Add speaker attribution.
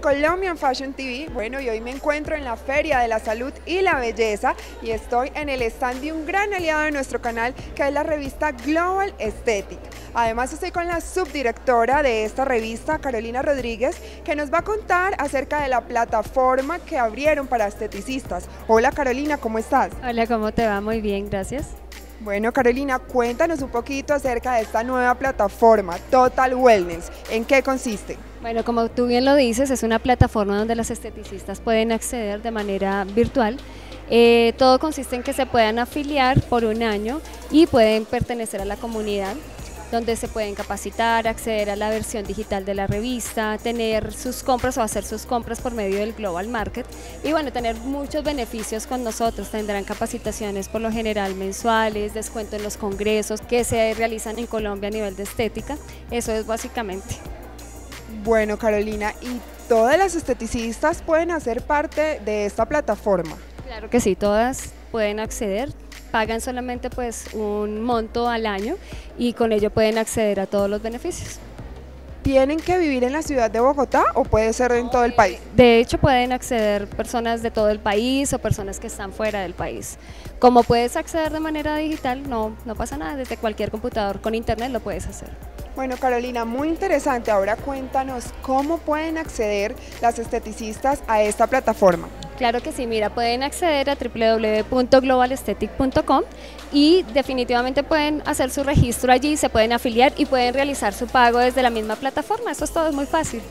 Speaker 1: Colombian Fashion TV. Bueno, y hoy me encuentro en la Feria de la Salud y la Belleza y estoy en el stand de un gran aliado de nuestro canal que es la revista Global Aesthetic. Además estoy con la subdirectora de esta revista, Carolina Rodríguez, que nos va a contar acerca de la plataforma que abrieron para esteticistas. Hola Carolina, ¿cómo estás?
Speaker 2: Hola, ¿cómo te va? Muy bien, gracias.
Speaker 1: Bueno, Carolina, cuéntanos un poquito acerca de esta nueva plataforma, Total Wellness. ¿En qué consiste?
Speaker 2: Bueno, como tú bien lo dices, es una plataforma donde las esteticistas pueden acceder de manera virtual. Eh, todo consiste en que se puedan afiliar por un año y pueden pertenecer a la comunidad donde se pueden capacitar, acceder a la versión digital de la revista, tener sus compras o hacer sus compras por medio del Global Market y bueno, tener muchos beneficios con nosotros. Tendrán capacitaciones por lo general mensuales, descuento en los congresos que se realizan en Colombia a nivel de estética. Eso es básicamente.
Speaker 1: Bueno, Carolina, ¿y todas las esteticistas pueden hacer parte de esta plataforma?
Speaker 2: Claro que sí, todas pueden acceder, pagan solamente pues un monto al año y con ello pueden acceder a todos los beneficios.
Speaker 1: ¿Tienen que vivir en la ciudad de Bogotá o puede ser en todo el país?
Speaker 2: De hecho pueden acceder personas de todo el país o personas que están fuera del país. Como puedes acceder de manera digital, no, no pasa nada, desde cualquier computador con internet lo puedes hacer.
Speaker 1: Bueno, Carolina, muy interesante. Ahora cuéntanos cómo pueden acceder las esteticistas a esta plataforma.
Speaker 2: Claro que sí, mira, pueden acceder a www.globalesthetic.com y definitivamente pueden hacer su registro allí, se pueden afiliar y pueden realizar su pago desde la misma plataforma. Eso es todo, es muy fácil.